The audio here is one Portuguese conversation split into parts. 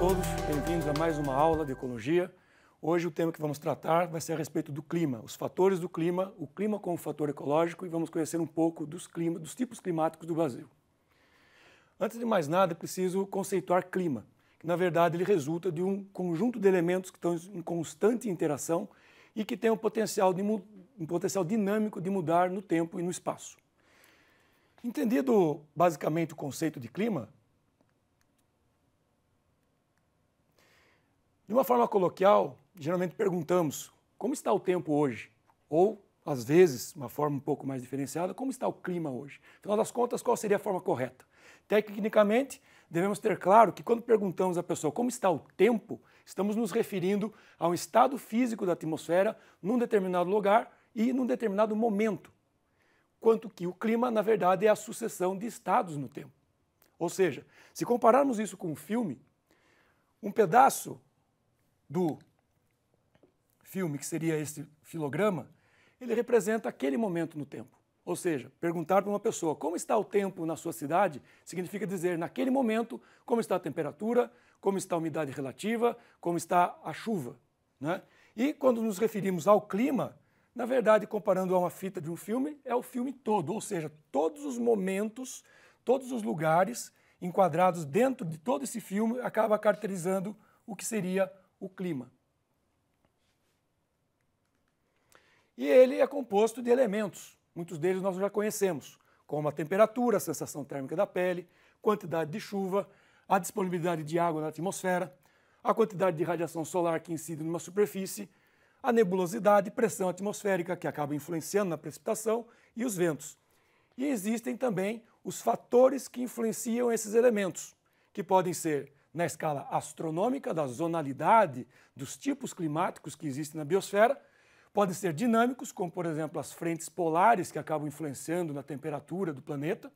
Todos, bem-vindos a mais uma aula de ecologia. Hoje o tema que vamos tratar vai ser a respeito do clima, os fatores do clima, o clima como fator ecológico e vamos conhecer um pouco dos, clima, dos tipos climáticos do Brasil. Antes de mais nada, é preciso conceituar clima, que na verdade ele resulta de um conjunto de elementos que estão em constante interação e que tem um potencial, de, um potencial dinâmico de mudar no tempo e no espaço. Entendido basicamente o conceito de clima, De uma forma coloquial, geralmente perguntamos como está o tempo hoje? Ou, às vezes, uma forma um pouco mais diferenciada, como está o clima hoje? Afinal das contas, qual seria a forma correta? Tecnicamente, devemos ter claro que quando perguntamos à pessoa como está o tempo, estamos nos referindo ao estado físico da atmosfera num determinado lugar e num determinado momento. Quanto que o clima, na verdade, é a sucessão de estados no tempo. Ou seja, se compararmos isso com um filme, um pedaço do filme, que seria esse filograma, ele representa aquele momento no tempo. Ou seja, perguntar para uma pessoa como está o tempo na sua cidade significa dizer naquele momento como está a temperatura, como está a umidade relativa, como está a chuva. Né? E quando nos referimos ao clima, na verdade, comparando a uma fita de um filme, é o filme todo, ou seja, todos os momentos, todos os lugares enquadrados dentro de todo esse filme acaba caracterizando o que seria o clima. E ele é composto de elementos, muitos deles nós já conhecemos, como a temperatura, a sensação térmica da pele, quantidade de chuva, a disponibilidade de água na atmosfera, a quantidade de radiação solar que incide numa superfície, a nebulosidade, pressão atmosférica que acaba influenciando na precipitação e os ventos. E existem também os fatores que influenciam esses elementos, que podem ser na escala astronômica da zonalidade dos tipos climáticos que existem na biosfera, podem ser dinâmicos, como por exemplo as frentes polares que acabam influenciando na temperatura do planeta.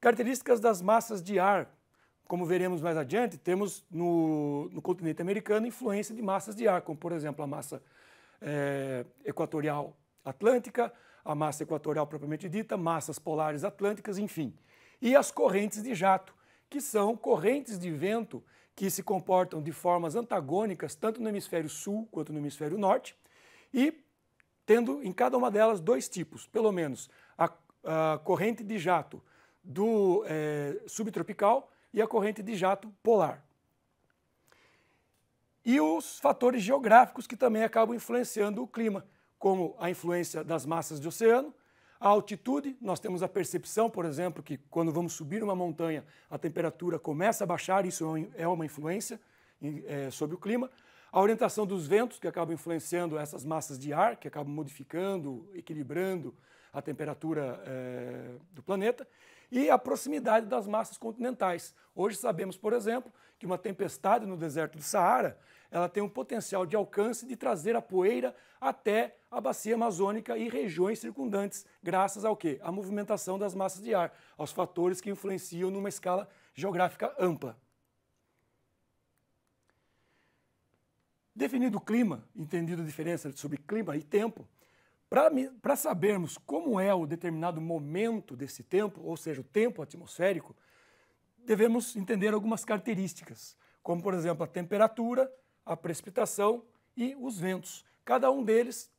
Características das massas de ar, como veremos mais adiante, temos no, no continente americano influência de massas de ar, como por exemplo a massa é, equatorial atlântica, a massa equatorial propriamente dita, massas polares atlânticas, enfim. E as correntes de jato, que são correntes de vento que se comportam de formas antagônicas, tanto no hemisfério sul quanto no hemisfério norte, e tendo em cada uma delas dois tipos, pelo menos a, a corrente de jato do é, subtropical e a corrente de jato polar. E os fatores geográficos que também acabam influenciando o clima, como a influência das massas de oceano, a altitude, nós temos a percepção, por exemplo, que quando vamos subir uma montanha, a temperatura começa a baixar, isso é uma influência é, sobre o clima. A orientação dos ventos, que acabam influenciando essas massas de ar, que acabam modificando, equilibrando a temperatura é, do planeta. E a proximidade das massas continentais. Hoje sabemos, por exemplo, que uma tempestade no deserto do Saara ela tem um potencial de alcance de trazer a poeira até a bacia amazônica e regiões circundantes, graças ao quê? À movimentação das massas de ar, aos fatores que influenciam numa escala geográfica ampla. Definido o clima, entendido a diferença sobre clima e tempo, para sabermos como é o determinado momento desse tempo, ou seja, o tempo atmosférico, devemos entender algumas características, como, por exemplo, a temperatura, a precipitação e os ventos. Cada um deles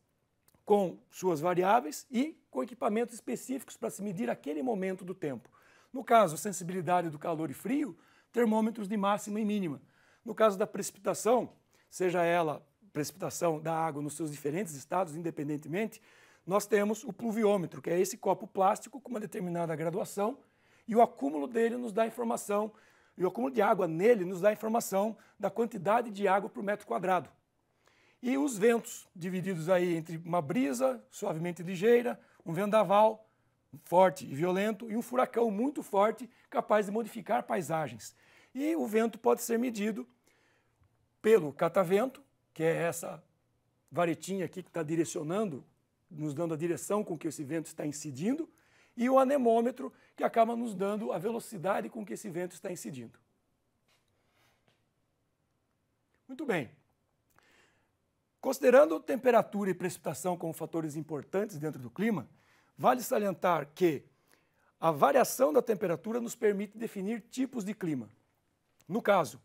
com suas variáveis e com equipamentos específicos para se medir aquele momento do tempo. No caso, sensibilidade do calor e frio, termômetros de máxima e mínima. No caso da precipitação, seja ela precipitação da água nos seus diferentes estados, independentemente, nós temos o pluviômetro, que é esse copo plástico com uma determinada graduação, e o acúmulo dele nos dá informação e o acúmulo de água nele nos dá informação da quantidade de água por metro quadrado. E os ventos, divididos aí entre uma brisa suavemente ligeira, um vendaval forte e violento e um furacão muito forte, capaz de modificar paisagens. E o vento pode ser medido pelo catavento, que é essa varetinha aqui que está direcionando, nos dando a direção com que esse vento está incidindo, e o anemômetro, que acaba nos dando a velocidade com que esse vento está incidindo. Muito bem. Considerando temperatura e precipitação como fatores importantes dentro do clima, vale salientar que a variação da temperatura nos permite definir tipos de clima. No caso,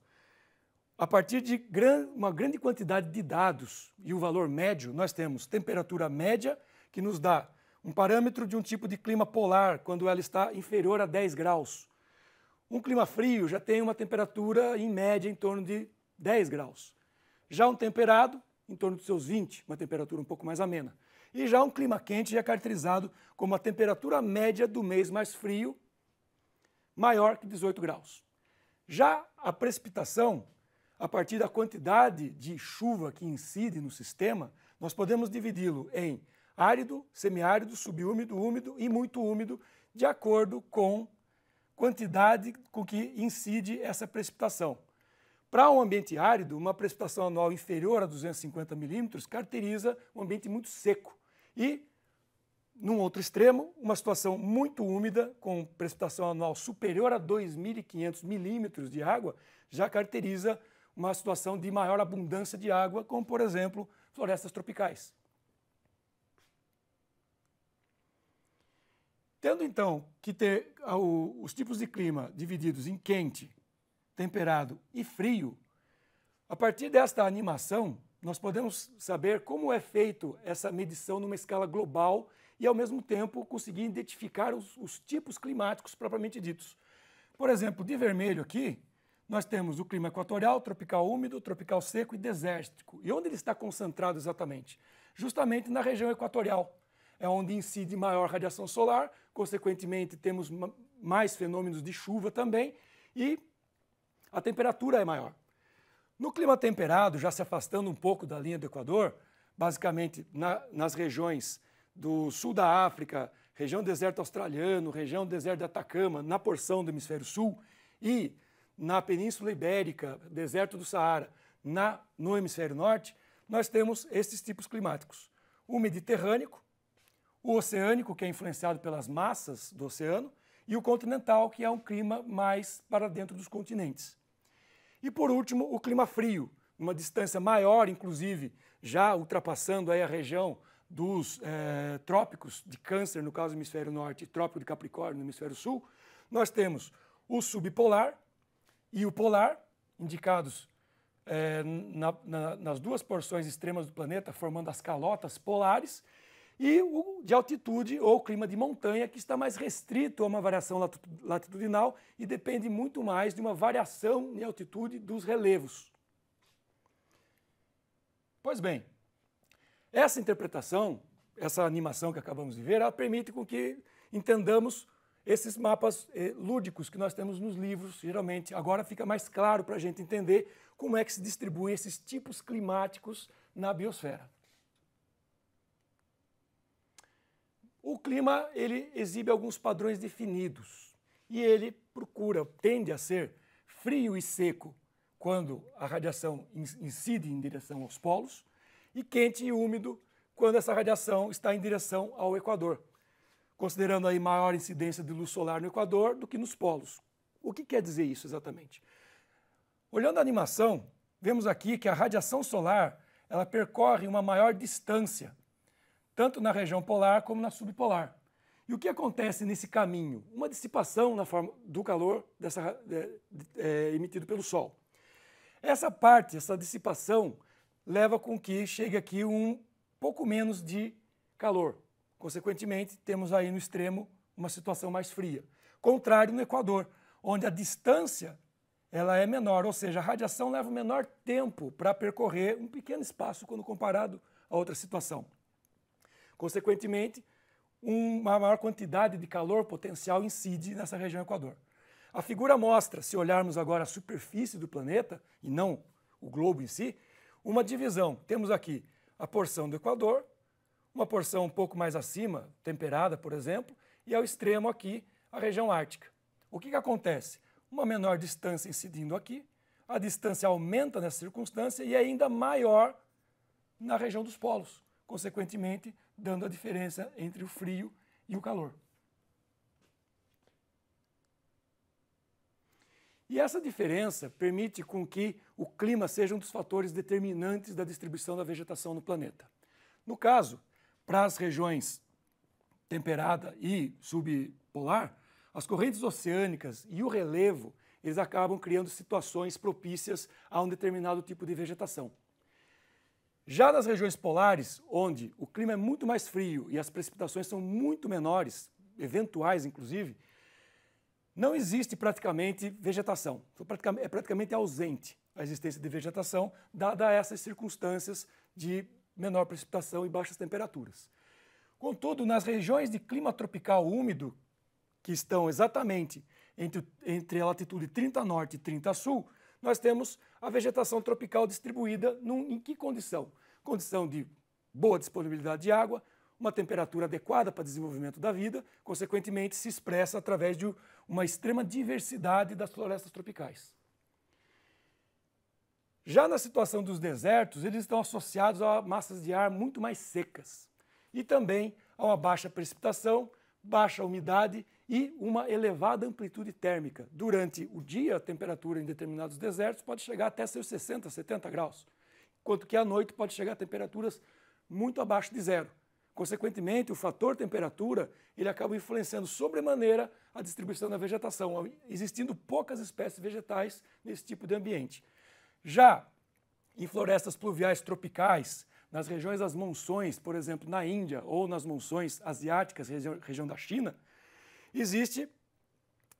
a partir de gran, uma grande quantidade de dados e o valor médio, nós temos temperatura média, que nos dá um parâmetro de um tipo de clima polar, quando ela está inferior a 10 graus. Um clima frio já tem uma temperatura, em média, em torno de 10 graus. Já um temperado, em torno dos seus 20, uma temperatura um pouco mais amena. E já um clima quente é caracterizado como a temperatura média do mês mais frio, maior que 18 graus. Já a precipitação a partir da quantidade de chuva que incide no sistema, nós podemos dividi-lo em árido, semiárido, subúmido, úmido e muito úmido, de acordo com quantidade com que incide essa precipitação. Para um ambiente árido, uma precipitação anual inferior a 250 milímetros caracteriza um ambiente muito seco. E, num outro extremo, uma situação muito úmida, com precipitação anual superior a 2.500 milímetros de água, já caracteriza uma situação de maior abundância de água, como, por exemplo, florestas tropicais. Tendo, então, que ter os tipos de clima divididos em quente, temperado e frio, a partir desta animação, nós podemos saber como é feito essa medição numa escala global e, ao mesmo tempo, conseguir identificar os, os tipos climáticos propriamente ditos. Por exemplo, de vermelho aqui, nós temos o clima equatorial, tropical úmido, tropical seco e desértico. E onde ele está concentrado exatamente? Justamente na região equatorial. É onde incide maior radiação solar, consequentemente temos mais fenômenos de chuva também e a temperatura é maior. No clima temperado, já se afastando um pouco da linha do Equador, basicamente na, nas regiões do sul da África, região deserto australiano, região deserto de Atacama, na porção do hemisfério sul e na Península Ibérica, deserto do Saara, na, no hemisfério norte, nós temos esses tipos climáticos. O mediterrâneo, o oceânico, que é influenciado pelas massas do oceano, e o continental, que é um clima mais para dentro dos continentes. E por último, o clima frio, uma distância maior, inclusive, já ultrapassando aí a região dos é, trópicos de Câncer, no caso do hemisfério norte, e trópico de Capricórnio, no hemisfério sul, nós temos o subpolar, e o polar, indicados é, na, na, nas duas porções extremas do planeta, formando as calotas polares, e o de altitude ou clima de montanha, que está mais restrito a uma variação latitudinal e depende muito mais de uma variação em altitude dos relevos. Pois bem, essa interpretação, essa animação que acabamos de ver, ela permite com que entendamos esses mapas eh, lúdicos que nós temos nos livros, geralmente, agora fica mais claro para a gente entender como é que se distribuem esses tipos climáticos na biosfera. O clima ele exibe alguns padrões definidos e ele procura, tende a ser frio e seco quando a radiação incide em direção aos polos e quente e úmido quando essa radiação está em direção ao Equador considerando aí maior incidência de luz solar no Equador do que nos polos. O que quer dizer isso exatamente? Olhando a animação, vemos aqui que a radiação solar ela percorre uma maior distância, tanto na região polar como na subpolar. E o que acontece nesse caminho? Uma dissipação na forma do calor dessa, é, é, emitido pelo Sol. Essa parte, essa dissipação, leva com que chegue aqui um pouco menos de calor. Consequentemente, temos aí no extremo uma situação mais fria. Contrário no Equador, onde a distância ela é menor, ou seja, a radiação leva menor tempo para percorrer um pequeno espaço quando comparado a outra situação. Consequentemente, uma maior quantidade de calor potencial incide nessa região Equador. A figura mostra, se olharmos agora a superfície do planeta, e não o globo em si, uma divisão. Temos aqui a porção do Equador, uma porção um pouco mais acima, temperada, por exemplo, e ao extremo aqui, a região ártica. O que, que acontece? Uma menor distância incidindo aqui, a distância aumenta nessa circunstância e é ainda maior na região dos polos, consequentemente, dando a diferença entre o frio e o calor. E essa diferença permite com que o clima seja um dos fatores determinantes da distribuição da vegetação no planeta. No caso, para as regiões temperada e subpolar, as correntes oceânicas e o relevo eles acabam criando situações propícias a um determinado tipo de vegetação. Já nas regiões polares, onde o clima é muito mais frio e as precipitações são muito menores, eventuais inclusive, não existe praticamente vegetação. É praticamente ausente a existência de vegetação, dada essas circunstâncias de menor precipitação e baixas temperaturas. Contudo, nas regiões de clima tropical úmido, que estão exatamente entre, entre a latitude 30 norte e 30 sul, nós temos a vegetação tropical distribuída num, em que condição? Condição de boa disponibilidade de água, uma temperatura adequada para desenvolvimento da vida, consequentemente se expressa através de uma extrema diversidade das florestas tropicais. Já na situação dos desertos, eles estão associados a massas de ar muito mais secas e também a uma baixa precipitação, baixa umidade e uma elevada amplitude térmica. Durante o dia, a temperatura em determinados desertos pode chegar até seus 60, 70 graus, enquanto que à noite pode chegar a temperaturas muito abaixo de zero. Consequentemente, o fator temperatura ele acaba influenciando sobremaneira a distribuição da vegetação, existindo poucas espécies vegetais nesse tipo de ambiente. Já em florestas pluviais tropicais, nas regiões das monções, por exemplo, na Índia ou nas monções asiáticas, região, região da China, existe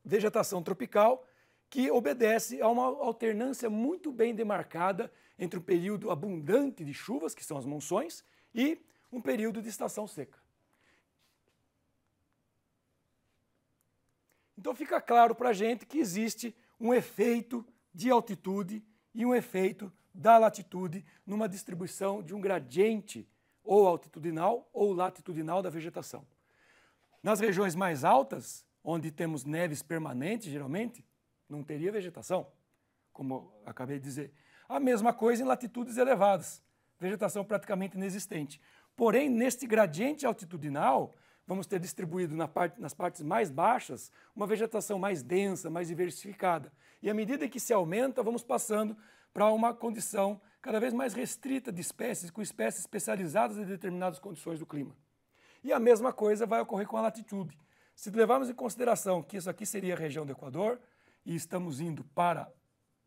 vegetação tropical que obedece a uma alternância muito bem demarcada entre um período abundante de chuvas, que são as monções, e um período de estação seca. Então fica claro para a gente que existe um efeito de altitude e um efeito da latitude numa distribuição de um gradiente ou altitudinal ou latitudinal da vegetação. Nas regiões mais altas, onde temos neves permanentes, geralmente, não teria vegetação, como acabei de dizer. A mesma coisa em latitudes elevadas, vegetação praticamente inexistente. Porém, neste gradiente altitudinal, vamos ter distribuído na parte, nas partes mais baixas uma vegetação mais densa, mais diversificada. E à medida que se aumenta, vamos passando para uma condição cada vez mais restrita de espécies, com espécies especializadas em determinadas condições do clima. E a mesma coisa vai ocorrer com a latitude. Se levarmos em consideração que isso aqui seria a região do Equador e estamos indo para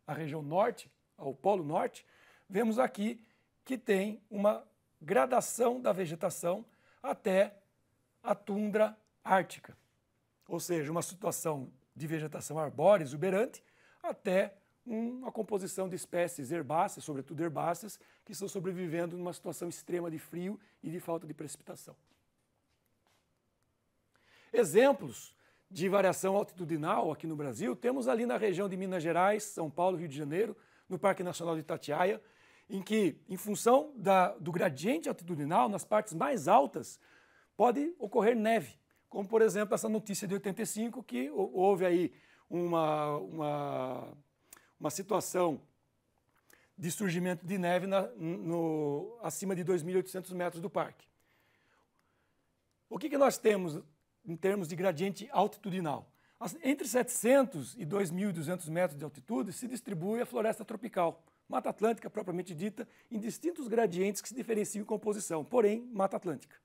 a região norte, ao Polo Norte, vemos aqui que tem uma gradação da vegetação até a tundra ártica. Ou seja, uma situação de vegetação arbórea, exuberante, até uma composição de espécies herbáceas, sobretudo herbáceas, que estão sobrevivendo numa situação extrema de frio e de falta de precipitação. Exemplos de variação altitudinal aqui no Brasil, temos ali na região de Minas Gerais, São Paulo, Rio de Janeiro, no Parque Nacional de Itatiaia, em que, em função da, do gradiente altitudinal, nas partes mais altas, pode ocorrer neve, como por exemplo essa notícia de 85, que houve aí uma, uma, uma situação de surgimento de neve na, no, acima de 2.800 metros do parque. O que, que nós temos em termos de gradiente altitudinal. Entre 700 e 2.200 metros de altitude se distribui a floresta tropical, Mata Atlântica propriamente dita, em distintos gradientes que se diferenciam em composição, porém Mata Atlântica.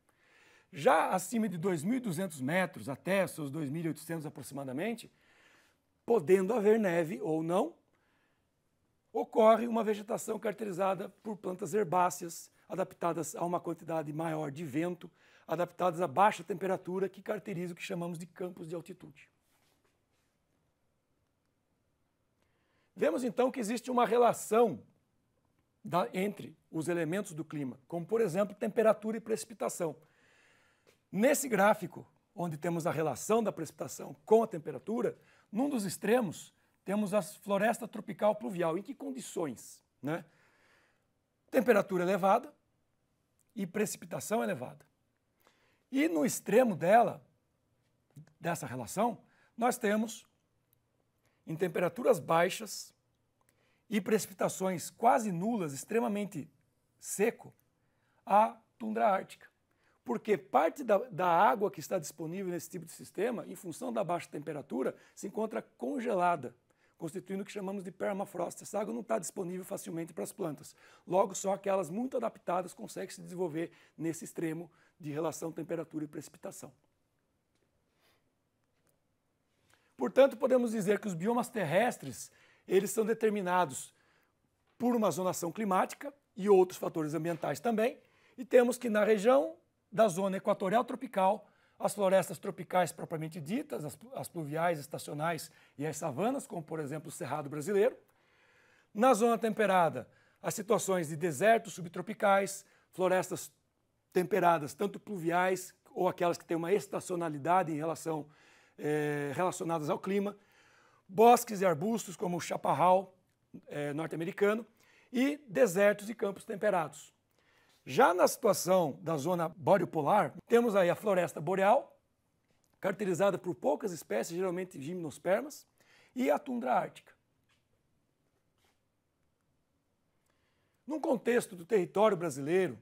Já acima de 2.200 metros, até seus 2.800 aproximadamente, podendo haver neve ou não, ocorre uma vegetação caracterizada por plantas herbáceas, adaptadas a uma quantidade maior de vento, adaptadas a baixa temperatura que caracteriza o que chamamos de campos de altitude. Vemos então que existe uma relação da, entre os elementos do clima, como por exemplo temperatura e precipitação. Nesse gráfico, onde temos a relação da precipitação com a temperatura, num dos extremos temos a floresta tropical pluvial. Em que condições? Né? Temperatura elevada e precipitação elevada. E no extremo dela, dessa relação, nós temos em temperaturas baixas e precipitações quase nulas, extremamente seco, a tundra ártica. Porque parte da, da, água que está disponível nesse tipo de sistema, em função da baixa temperatura, se encontra congelada, constituindo o que chamamos de permafrost. Essa água não está disponível facilmente para as plantas. Logo, só aquelas muito adaptadas conseguem se desenvolver nesse extremo de relação temperatura e precipitação. Portanto, podemos dizer que os biomas terrestres, eles são determinados por uma zonação climática e outros fatores ambientais também, e temos que na região da zona equatorial tropical, as florestas tropicais propriamente ditas, as, as pluviais, estacionais e as savanas, como por exemplo o Cerrado brasileiro. Na zona temperada, as situações de desertos subtropicais, florestas temperadas, tanto pluviais ou aquelas que têm uma estacionalidade em relação é, relacionadas ao clima, bosques e arbustos como o chaparral é, norte-americano e desertos e campos temperados. Já na situação da zona boreopolar, temos aí a floresta boreal, caracterizada por poucas espécies, geralmente gimnospermas, e a tundra ártica. Num contexto do território brasileiro,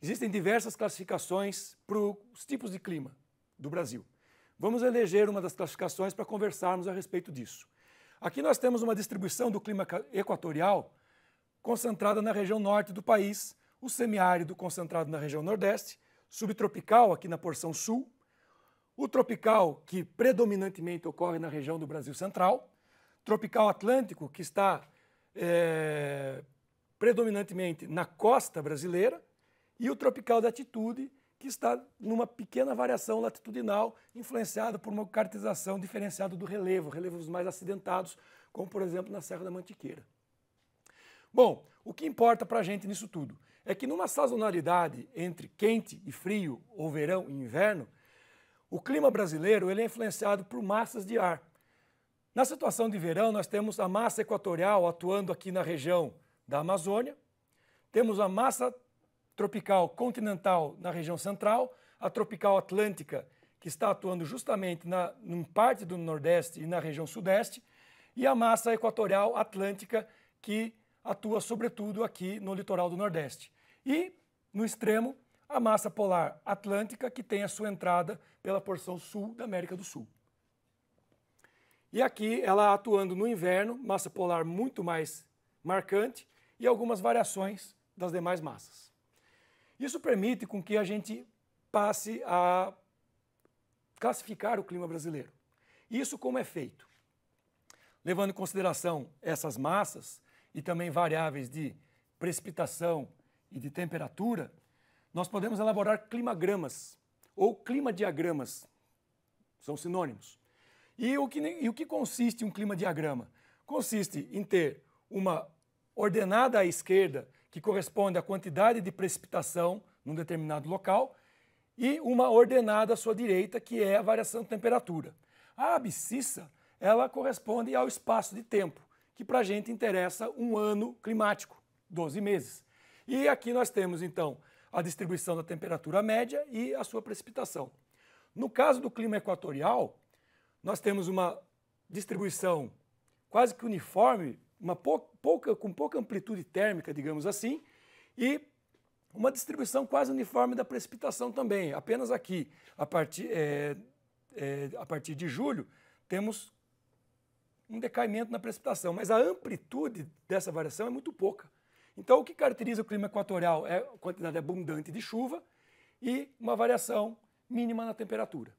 existem diversas classificações para os tipos de clima do Brasil. Vamos eleger uma das classificações para conversarmos a respeito disso. Aqui nós temos uma distribuição do clima equatorial concentrada na região norte do país, o semiárido concentrado na região nordeste, subtropical aqui na porção sul, o tropical que predominantemente ocorre na região do Brasil central, tropical atlântico que está é, predominantemente na costa brasileira e o tropical de atitude que está numa pequena variação latitudinal, influenciada por uma caracterização diferenciada do relevo, relevos mais acidentados, como por exemplo na Serra da Mantiqueira. Bom, o que importa para a gente nisso tudo é que numa sazonalidade entre quente e frio, ou verão e inverno, o clima brasileiro ele é influenciado por massas de ar. Na situação de verão, nós temos a massa equatorial atuando aqui na região da Amazônia, temos a massa tropical continental na região central, a tropical atlântica, que está atuando justamente na, em parte do Nordeste e na região Sudeste, e a massa equatorial atlântica, que atua sobretudo aqui no litoral do Nordeste. E, no extremo, a massa polar atlântica, que tem a sua entrada pela porção sul da América do Sul. E aqui ela atuando no inverno, massa polar muito mais marcante e algumas variações das demais massas. Isso permite com que a gente passe a classificar o clima brasileiro. Isso como é feito? Levando em consideração essas massas e também variáveis de precipitação e de temperatura, nós podemos elaborar climagramas ou climadiagramas, são sinônimos. E o que, e o que consiste um climadiagrama? Consiste em ter uma ordenada à esquerda que corresponde à quantidade de precipitação num determinado local, e uma ordenada à sua direita, que é a variação de temperatura. A abscissa, ela corresponde ao espaço de tempo, que para a gente interessa um ano climático, 12 meses. E aqui nós temos, então, a distribuição da temperatura média e a sua precipitação. No caso do clima equatorial, nós temos uma distribuição quase que uniforme uma pouca, com pouca amplitude térmica, digamos assim, e uma distribuição quase uniforme da precipitação também. Apenas aqui, a partir, é, é, a partir de julho, temos um decaimento na precipitação, mas a amplitude dessa variação é muito pouca. Então, o que caracteriza o clima equatorial é a quantidade abundante de chuva e uma variação mínima na temperatura.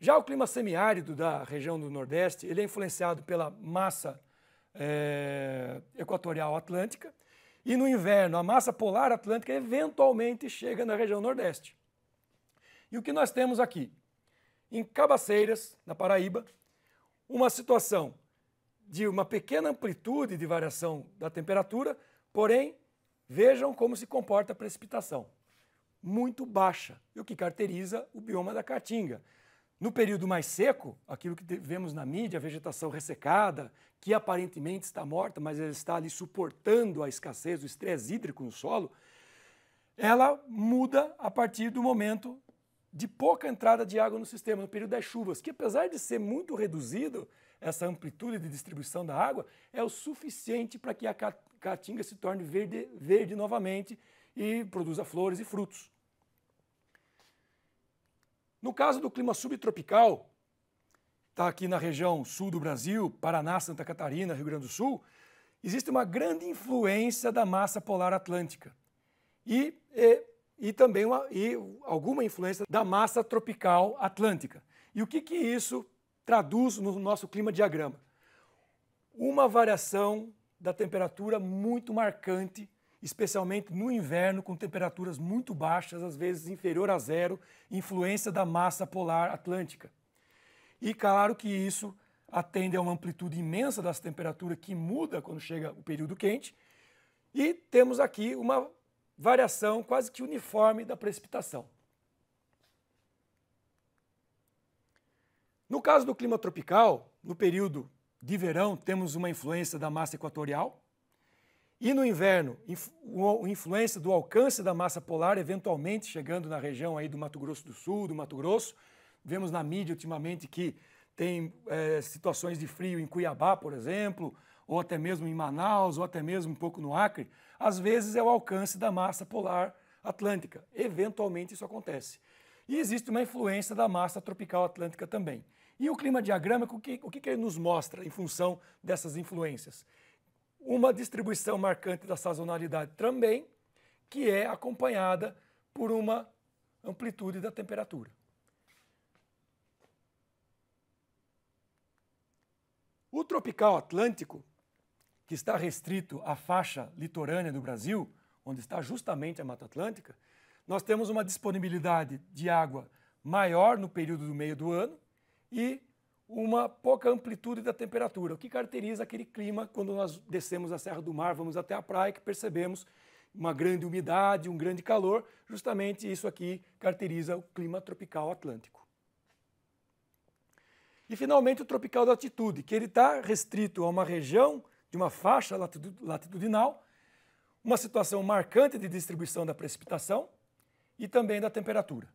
Já o clima semiárido da região do Nordeste, ele é influenciado pela massa é, equatorial atlântica, e no inverno a massa polar atlântica eventualmente chega na região nordeste. E o que nós temos aqui? Em Cabaceiras, na Paraíba, uma situação de uma pequena amplitude de variação da temperatura, porém, vejam como se comporta a precipitação. Muito baixa, o que caracteriza o bioma da Caatinga. No período mais seco, aquilo que vemos na mídia, a vegetação ressecada, que aparentemente está morta, mas ela está ali suportando a escassez, o estresse hídrico no solo, ela muda a partir do momento de pouca entrada de água no sistema, no período das chuvas, que apesar de ser muito reduzido, essa amplitude de distribuição da água, é o suficiente para que a caatinga se torne verde, verde novamente e produza flores e frutos. No caso do clima subtropical, está aqui na região sul do Brasil, Paraná, Santa Catarina, Rio Grande do Sul, existe uma grande influência da massa polar atlântica e, e, e também uma, e alguma influência da massa tropical atlântica. E o que, que isso traduz no nosso clima diagrama? Uma variação da temperatura muito marcante, especialmente no inverno, com temperaturas muito baixas, às vezes inferior a zero, influência da massa polar atlântica. E claro que isso atende a uma amplitude imensa das temperaturas que muda quando chega o período quente. E temos aqui uma variação quase que uniforme da precipitação. No caso do clima tropical, no período de verão, temos uma influência da massa equatorial. E no inverno, influência do alcance da massa polar, eventualmente chegando na região aí do Mato Grosso do Sul, do Mato Grosso. Vemos na mídia ultimamente que tem é, situações de frio em Cuiabá, por exemplo, ou até mesmo em Manaus, ou até mesmo um pouco no Acre. Às vezes é o alcance da massa polar atlântica. Eventualmente isso acontece. E existe uma influência da massa tropical atlântica também. E o clima diagrama, o que, o que ele nos mostra em função dessas influências? Uma distribuição marcante da sazonalidade também, que é acompanhada por uma amplitude da temperatura. O tropical atlântico, que está restrito à faixa litorânea do Brasil, onde está justamente a Mata Atlântica, nós temos uma disponibilidade de água maior no período do meio do ano, e uma pouca amplitude da temperatura, o que caracteriza aquele clima quando nós descemos a Serra do Mar, vamos até a praia, que percebemos uma grande umidade, um grande calor, justamente isso aqui caracteriza o clima tropical atlântico. E finalmente o tropical da altitude, que ele está restrito a uma região de uma faixa latitudinal, uma situação marcante de distribuição da precipitação e também da temperatura.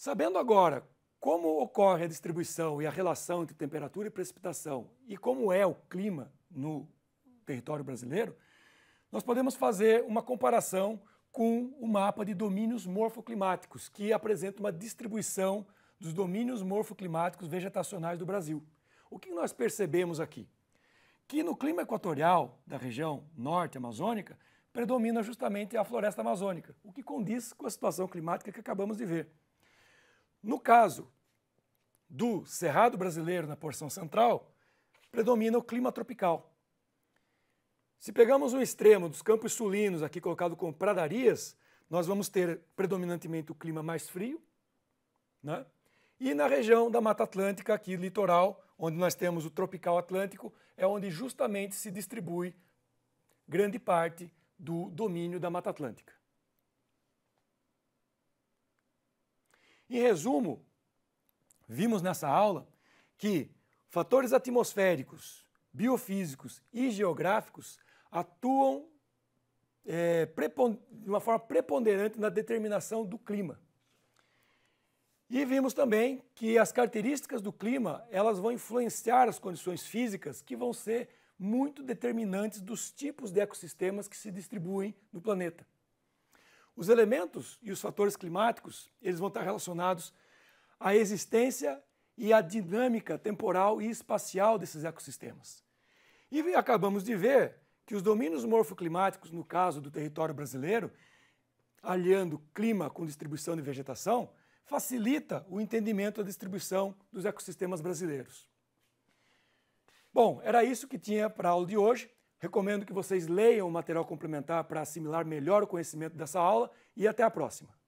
Sabendo agora como ocorre a distribuição e a relação entre temperatura e precipitação e como é o clima no território brasileiro, nós podemos fazer uma comparação com o mapa de domínios morfoclimáticos, que apresenta uma distribuição dos domínios morfoclimáticos vegetacionais do Brasil. O que nós percebemos aqui? Que no clima equatorial da região norte amazônica predomina justamente a floresta amazônica, o que condiz com a situação climática que acabamos de ver. No caso do Cerrado brasileiro na porção central, predomina o clima tropical. Se pegamos o extremo dos campos sulinos, aqui colocado como pradarias, nós vamos ter predominantemente o clima mais frio, né? E na região da Mata Atlântica, aqui litoral, onde nós temos o tropical atlântico, é onde justamente se distribui grande parte do domínio da Mata Atlântica. Em resumo, vimos nessa aula que fatores atmosféricos, biofísicos e geográficos atuam é, de uma forma preponderante na determinação do clima. E vimos também que as características do clima elas vão influenciar as condições físicas que vão ser muito determinantes dos tipos de ecossistemas que se distribuem no planeta. Os elementos e os fatores climáticos, eles vão estar relacionados à existência e à dinâmica temporal e espacial desses ecossistemas. E acabamos de ver que os domínios morfoclimáticos, no caso do território brasileiro, aliando clima com distribuição de vegetação, facilita o entendimento da distribuição dos ecossistemas brasileiros. Bom, era isso que tinha para a aula de hoje. Recomendo que vocês leiam o material complementar para assimilar melhor o conhecimento dessa aula e até a próxima.